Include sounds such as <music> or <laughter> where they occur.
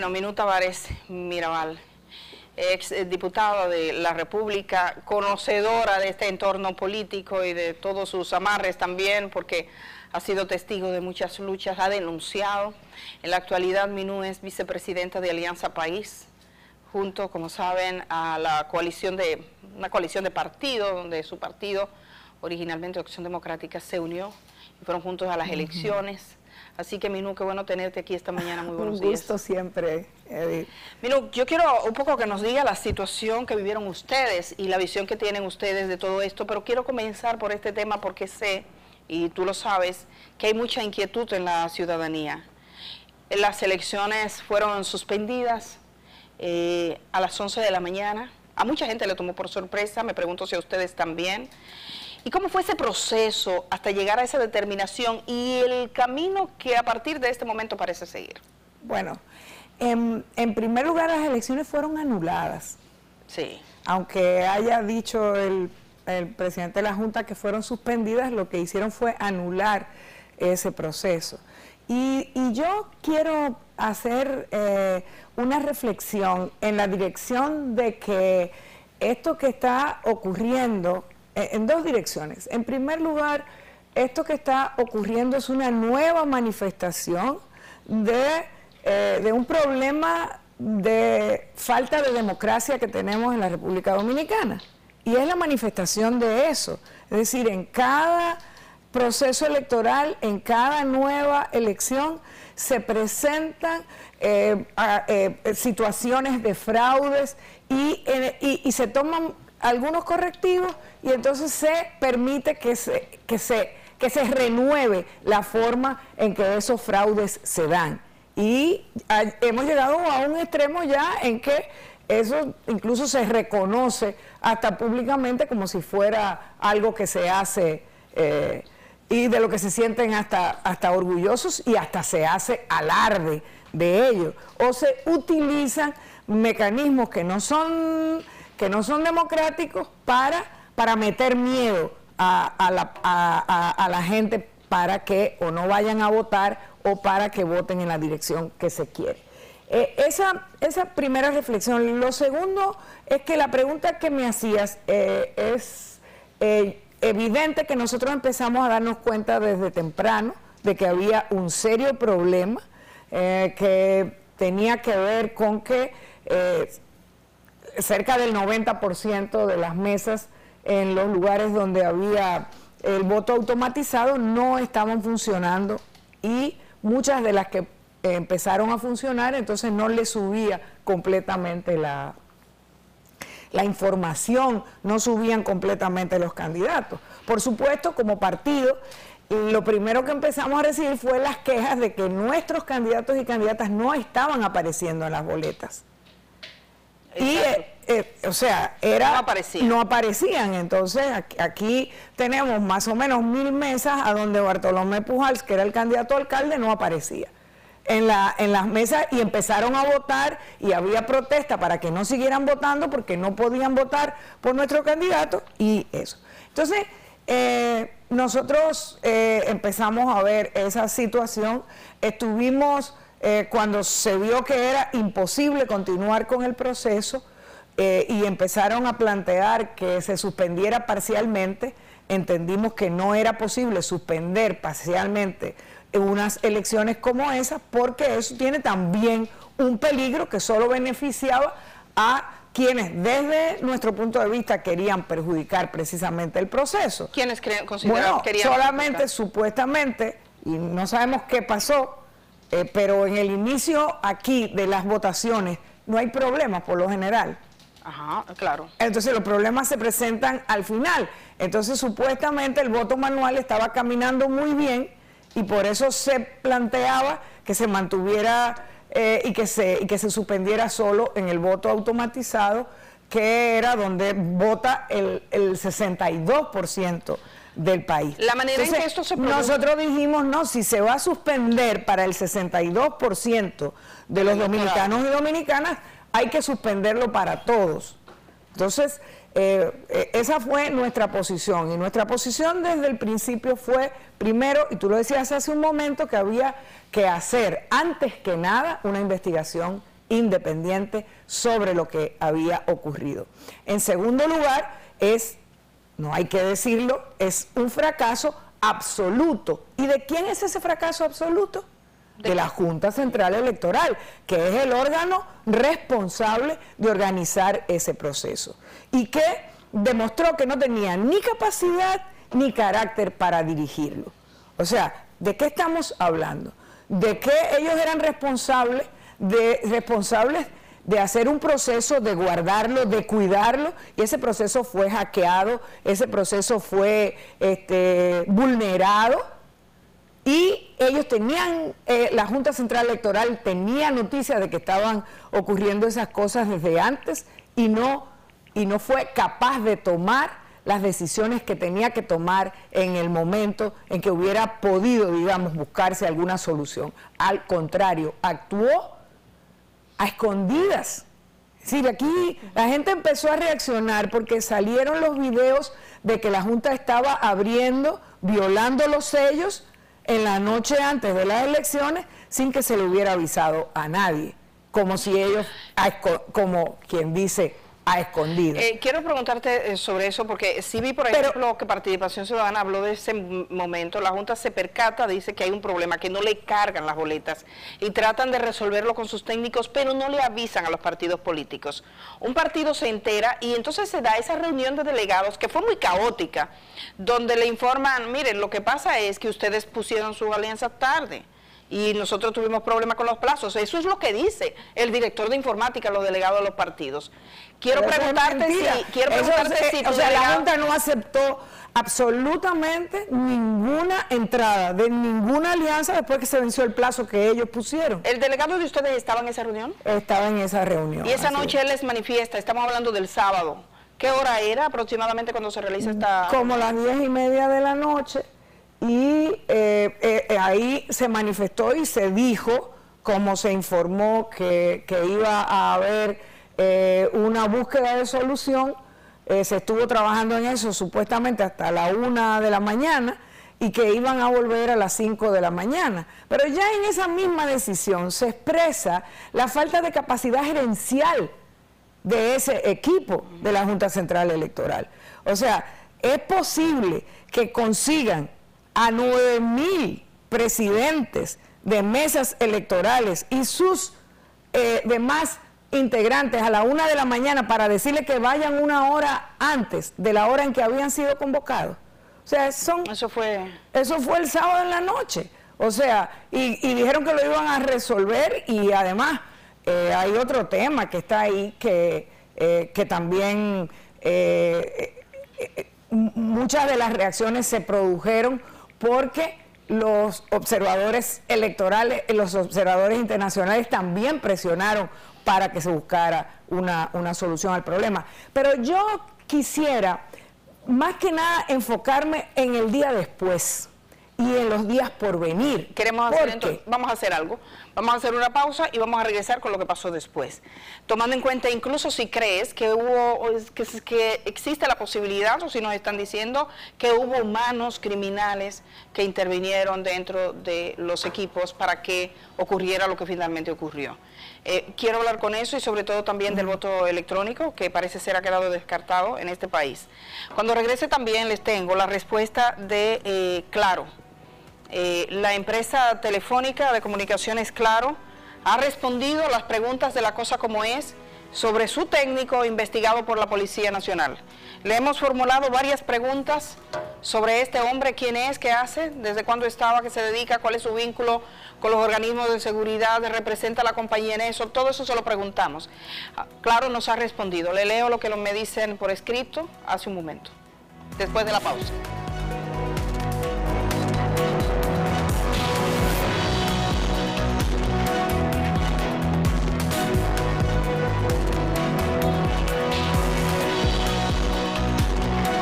Bueno, Minuta Tavares Mirabal, ex diputada de la República, conocedora de este entorno político y de todos sus amarres también, porque ha sido testigo de muchas luchas, ha denunciado. En la actualidad, Minú es vicepresidenta de Alianza País, junto, como saben, a la coalición de, una coalición de partidos, donde su partido, originalmente Acción Democrática, se unió y fueron juntos a las elecciones Así que, Minú, qué bueno tenerte aquí esta mañana. Muy <laughs> buenos días. Un gusto siempre, Edith. Minú, yo quiero un poco que nos diga la situación que vivieron ustedes y la visión que tienen ustedes de todo esto, pero quiero comenzar por este tema porque sé, y tú lo sabes, que hay mucha inquietud en la ciudadanía. Las elecciones fueron suspendidas eh, a las 11 de la mañana. A mucha gente le tomó por sorpresa, me pregunto si a ustedes también. ¿Y cómo fue ese proceso hasta llegar a esa determinación y el camino que a partir de este momento parece seguir? Bueno, en, primer lugar las elecciones fueron anuladas. Sí. Aunque haya dicho el, presidente de la Junta que fueron suspendidas, lo que hicieron fue anular ese proceso. Y, yo quiero hacer eh, una reflexión en la dirección de que esto que está ocurriendo en dos direcciones. En primer lugar, esto que está ocurriendo es una nueva manifestación de, eh, de un problema de falta de democracia que tenemos en la República Dominicana. Y es la manifestación de eso. Es decir, en cada proceso electoral, en cada nueva elección, se presentan eh, situaciones de fraudes y se toman algunos correctivos y entonces se permite que se, que se, que se renueve la forma en que esos fraudes se dan. Y hemos llegado a un extremo ya en que eso incluso se reconoce hasta públicamente como si fuera algo que se hace eh, y de lo que se sienten hasta, hasta orgullosos y hasta se hace alarde de ello. O se utilizan mecanismos que no son que no son democráticos para, para meter miedo a, la, gente para que o no vayan a votar o para que voten en la dirección que se quiere. Eh, esa, esa primera reflexión. Lo segundo es que la pregunta que me hacías eh, es eh, evidente que nosotros empezamos a darnos cuenta desde temprano de que había un serio problema que tenía que ver con que cerca del 90% de las mesas en los lugares donde había el voto automatizado no estaban funcionando y muchas de las que empezaron a funcionar entonces no le subía completamente la, la información, no subían completamente los candidatos. Por supuesto, como partido, lo primero que empezamos a recibir fue las quejas de que nuestros candidatos y candidatas no estaban apareciendo en las boletas. Y, eh, eh, o sea, era, no, aparecían. no aparecían. Entonces, aquí, tenemos más o menos mil mesas a donde Bartolomé Pujals, que era el candidato alcalde, no aparecía. En, la, en las mesas y empezaron a votar y había protesta para que no siguieran votando porque no podían votar por nuestro candidato y eso. Entonces, eh, nosotros empezamos a ver esa situación, estuvimos eh, cuando se vio que era imposible continuar con el proceso eh, y empezaron a plantear que se suspendiera parcialmente, entendimos que no era posible suspender parcialmente unas elecciones como esas porque eso tiene también un peligro que solo beneficiaba a quienes desde nuestro punto de vista querían perjudicar precisamente el proceso. ¿Quiénes creen, consideraron bueno, querían solamente supuestamente, y no sabemos qué pasó, eh, pero en el inicio aquí de las votaciones no hay problemas por lo general. Ajá, claro. Entonces los problemas se presentan al final. Entonces supuestamente el voto manual estaba caminando muy bien y por eso se planteaba que se mantuviera eh, y, que se, y que se suspendiera solo en el voto automatizado, que era donde vota el, el 62% del país. La manera en que esto se Nosotros dijimos, no, si se va a suspender para el 62% de los dominicanos y dominicanas, hay que suspenderlo para todos. Entonces, eh, eh, esa fue nuestra posición. Y nuestra posición desde el principio fue, primero, y tú lo decías hace un momento, que había que hacer, antes que nada, una investigación independiente sobre lo que había ocurrido. En segundo lugar, es, no hay que decirlo, es un fracaso absoluto. ¿Y de quién es ese fracaso absoluto? De la Junta Central Electoral, que es el órgano responsable de organizar ese proceso. Y que demostró que no tenía ni capacidad ni carácter para dirigirlo. O sea, ¿de qué estamos hablando? De que ellos eran responsables de, responsables de hacer un proceso, de guardarlo, de cuidarlo, y ese proceso fue hackeado, ese proceso fue este, vulnerado, y ellos tenían, eh, la Junta Central Electoral tenía noticias de que estaban ocurriendo esas cosas desde antes y no, y no fue capaz de tomar las decisiones que tenía que tomar en el momento en que hubiera podido, digamos, buscarse alguna solución. Al contrario, actuó a escondidas. Es decir, aquí la gente empezó a reaccionar porque salieron los videos de que la Junta estaba abriendo, violando los sellos en la noche antes de las elecciones sin que se le hubiera avisado a nadie, como si ellos, como quien dice, a Eh, quiero preguntarte eh, sobre eso porque sí vi, por ejemplo, que Participación Ciudadana habló de ese momento. La Junta se percata, dice que hay un problema, que no le cargan las boletas y tratan de resolverlo con sus técnicos, pero no le avisan a los partidos políticos. Un partido se entera y entonces se da esa reunión de delegados que fue muy caótica, donde le informan, miren, lo que pasa es que ustedes pusieron su alianza tarde y nosotros tuvimos problemas con los plazos. Eso es lo que dice el director de informática, los delegados de los partidos. Quiero preguntarte si, quiero preguntarte si o sea, la Junta no aceptó absolutamente ninguna entrada de ninguna alianza después que se venció el plazo que ellos pusieron. ¿El delegado de ustedes estaba en esa reunión? Estaba en esa reunión. Y esa noche él les manifiesta, estamos hablando del sábado. ¿Qué hora era aproximadamente cuando se realiza esta...? Como las diez y media de la noche y ahí se manifestó y se dijo, como se informó que, iba a haber eh, una búsqueda de solución, se estuvo trabajando en eso supuestamente hasta la una de la mañana y que iban a volver a las cinco de la mañana. Pero ya en esa misma decisión se expresa la falta de capacidad gerencial de ese equipo de la Junta Central Electoral. O sea, es posible que consigan a nueve mil presidentes de mesas electorales y sus eh, demás integrantes a la una de la mañana para decirle que vayan una hora antes de la hora en que habían sido convocados. O sea, son, eso fue eso fue el sábado en la noche. O sea, y, dijeron que lo iban a resolver y además eh, hay otro tema que está ahí que, eh, que también muchas de las reacciones se produjeron porque los observadores electorales, los observadores internacionales también presionaron para que se buscara una, solución al problema. Pero yo quisiera, más que nada, enfocarme en el día después y en los días por venir. Queremos hacer entonces, vamos a hacer algo. Vamos a hacer una pausa y vamos a regresar con lo que pasó después. Tomando en cuenta incluso si crees que hubo que, que existe la posibilidad o si nos están diciendo que hubo humanos criminales que intervinieron dentro de los equipos para que ocurriera lo que finalmente ocurrió. Eh, quiero hablar con eso y sobre todo también del voto electrónico, que parece ser ha quedado descartado en este país. Cuando regrese también les tengo la respuesta de eh, Claro, eh, la empresa telefónica de comunicaciones Claro ha respondido las preguntas de la cosa como es sobre su técnico investigado por la Policía Nacional. Le hemos formulado varias preguntas sobre este hombre, quién es, qué hace, desde cuándo estaba, qué se dedica, cuál es su vínculo con los organismos de seguridad, representa a la compañía en eso, todo eso se lo preguntamos. Ah, claro, nos ha respondido. Le leo lo que me dicen por escrito hace un momento, después de la pausa.